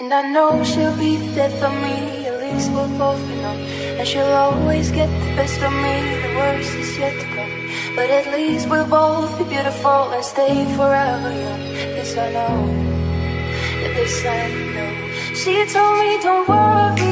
And I know she'll be there for me, at least we'll both be know. And she'll always get the best of me, the worst is yet to come. But at least we'll both be beautiful and stay forever young. This I know, this I know. She told me, don't worry.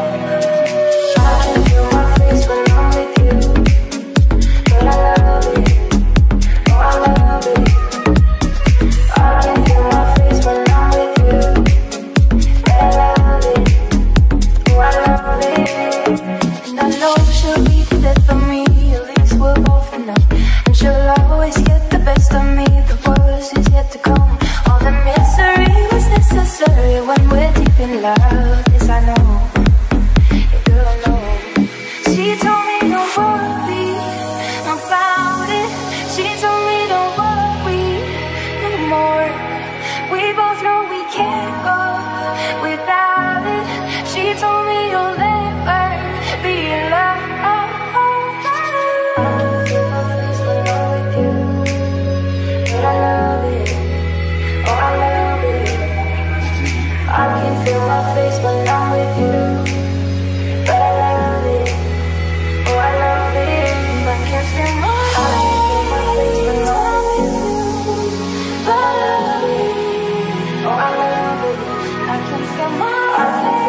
She told me don't worry about it. She told come on,